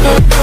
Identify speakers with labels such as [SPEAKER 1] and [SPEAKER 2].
[SPEAKER 1] Yeah.